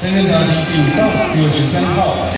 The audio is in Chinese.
深圳港机第五六十三号。